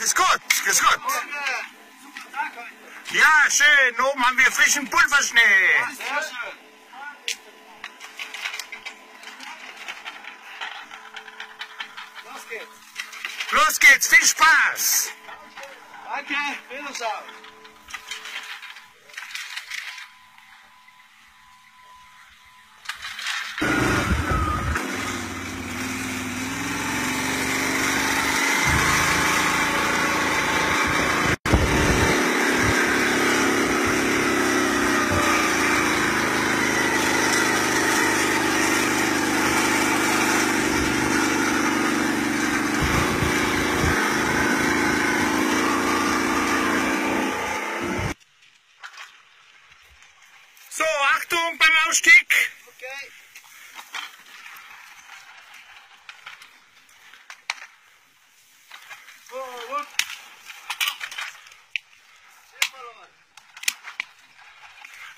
ist gut, ist gut. Ja, schön. Oben haben wir frischen Pulverschnee. Sehr schön. Los geht's. Los geht's, viel Spaß. Danke, Wiederschauen.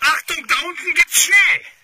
Achtung, da unten geht's schnell!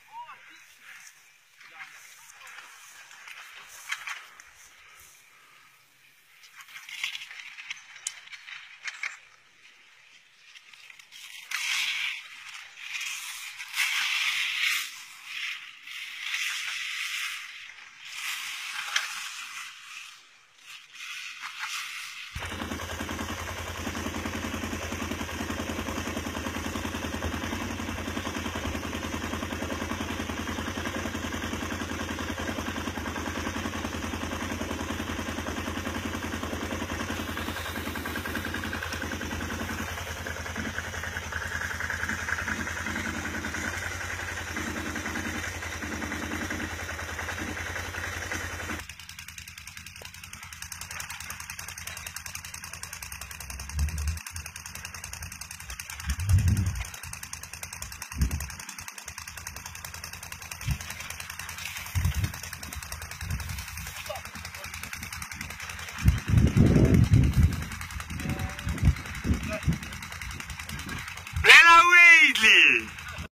Exactly.